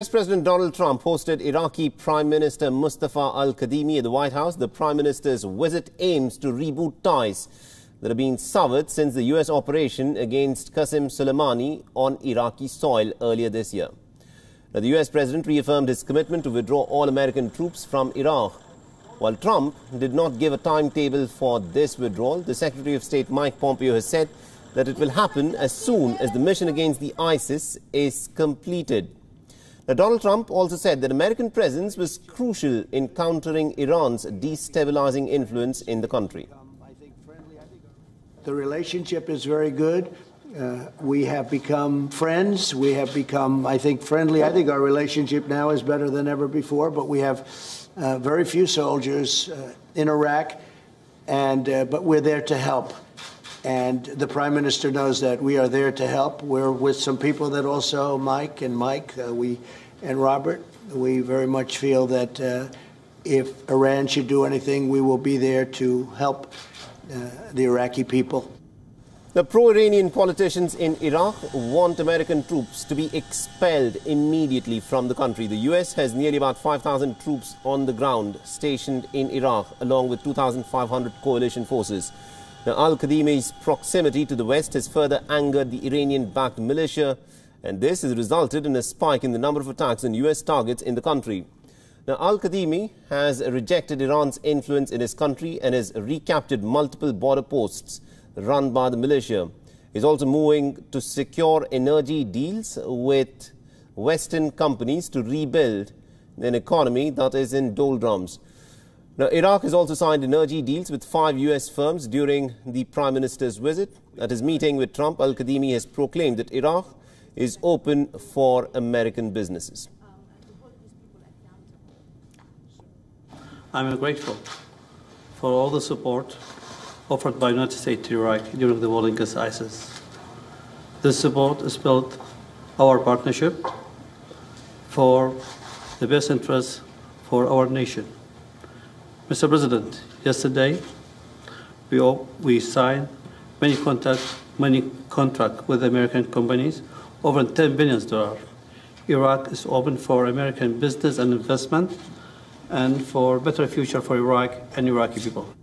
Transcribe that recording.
US President Donald Trump hosted Iraqi Prime Minister Mustafa al Kadhimi at the White House. The Prime Minister's visit aims to reboot ties that have been severed since the US operation against Qasem Soleimani on Iraqi soil earlier this year. Now, the US President reaffirmed his commitment to withdraw all American troops from Iraq. While Trump did not give a timetable for this withdrawal, the Secretary of State Mike Pompeo has said that it will happen as soon as the mission against the ISIS is completed. Now, Donald Trump also said that American presence was crucial in countering Iran's destabilizing influence in the country. The relationship is very good. Uh, we have become friends. We have become, I think, friendly. I think our relationship now is better than ever before, but we have uh, very few soldiers uh, in Iraq, and, uh, but we're there to help. And the Prime Minister knows that we are there to help. We're with some people that also, Mike and Mike, uh, we and Robert, we very much feel that uh, if Iran should do anything, we will be there to help uh, the Iraqi people. The pro-Iranian politicians in Iraq want American troops to be expelled immediately from the country. The U.S. has nearly about 5,000 troops on the ground stationed in Iraq, along with 2,500 coalition forces. Now, al-Kadhimi's proximity to the West has further angered the Iranian-backed militia, and this has resulted in a spike in the number of attacks on U.S. targets in the country. Now, al-Kadhimi has rejected Iran's influence in his country and has recaptured multiple border posts run by the militia. He's also moving to secure energy deals with Western companies to rebuild an economy that is in doldrums. Now, Iraq has also signed energy deals with five U.S. firms during the Prime Minister's visit. At his meeting with Trump, Al Kadhimi has proclaimed that Iraq is open for American businesses. I'm grateful for all the support offered by the United States to Iraq during the war against ISIS. This support has built our partnership for the best interests for our nation. Mr. President, yesterday we, all, we signed many contracts many contract with American companies, over 10 billion dollars. Iraq is open for American business and investment and for better future for Iraq and Iraqi people.